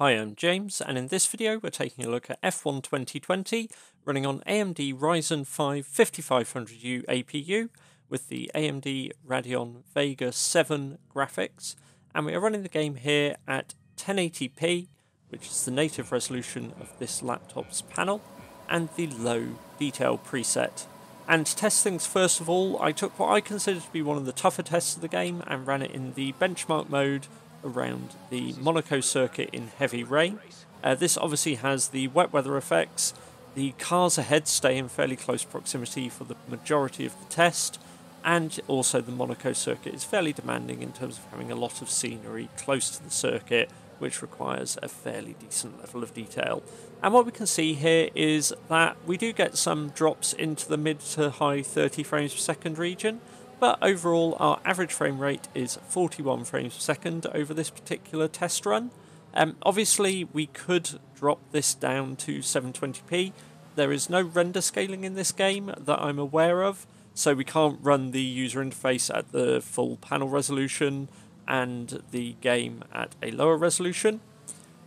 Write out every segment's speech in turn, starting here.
Hi, I'm James, and in this video we're taking a look at F1 2020 running on AMD Ryzen 5 5500U APU with the AMD Radeon Vega 7 graphics, and we are running the game here at 1080p, which is the native resolution of this laptop's panel, and the low detail preset. And to test things first of all, I took what I consider to be one of the tougher tests of the game and ran it in the benchmark mode around the Monaco circuit in heavy rain. Uh, this obviously has the wet weather effects. The cars ahead stay in fairly close proximity for the majority of the test, and also the Monaco circuit is fairly demanding in terms of having a lot of scenery close to the circuit, which requires a fairly decent level of detail. And what we can see here is that we do get some drops into the mid to high 30 frames per second region, but overall our average frame rate is 41 frames per second over this particular test run. Um, obviously we could drop this down to 720p. There is no render scaling in this game that I'm aware of, so we can't run the user interface at the full panel resolution and the game at a lower resolution.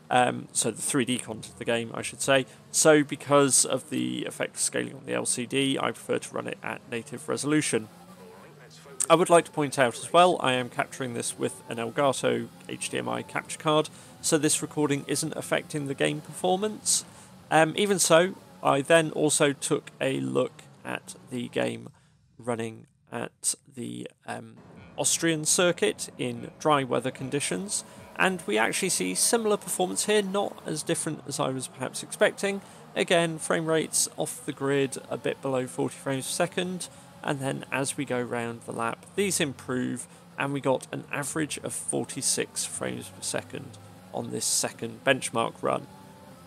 Um, so the 3D content of the game, I should say. So because of the effect of scaling on the LCD, I prefer to run it at native resolution. I would like to point out as well, I am capturing this with an Elgato HDMI capture card, so this recording isn't affecting the game performance. Um, even so, I then also took a look at the game running at the um, Austrian circuit in dry weather conditions, and we actually see similar performance here, not as different as I was perhaps expecting. Again, frame rates off the grid a bit below 40 frames per second, and then as we go round the lap these improve and we got an average of 46 frames per second on this second benchmark run.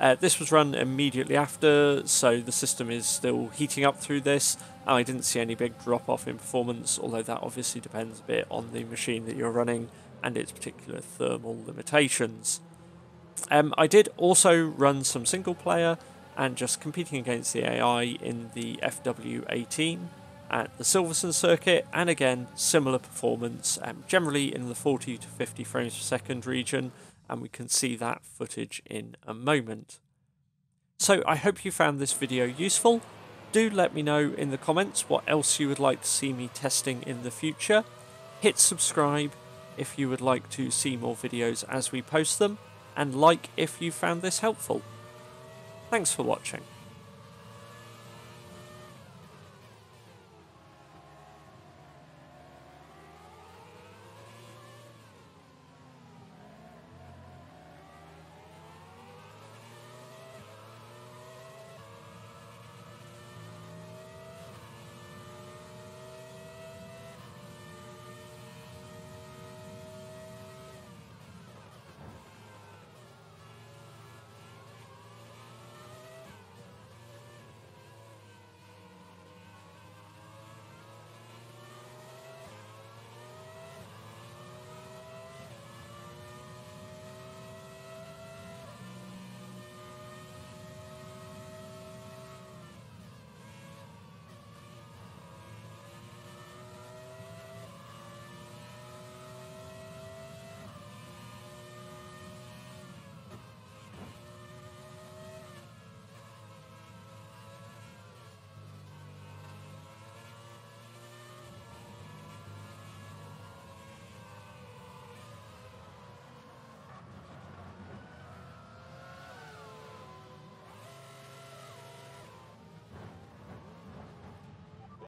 Uh, this was run immediately after, so the system is still heating up through this. And I didn't see any big drop off in performance, although that obviously depends a bit on the machine that you're running and its particular thermal limitations. Um, I did also run some single player and just competing against the AI in the FW18 at the Silverstone circuit, and again, similar performance, um, generally in the 40 to 50 frames per second region, and we can see that footage in a moment. So I hope you found this video useful. Do let me know in the comments what else you would like to see me testing in the future. Hit subscribe if you would like to see more videos as we post them, and like if you found this helpful. Thanks for watching.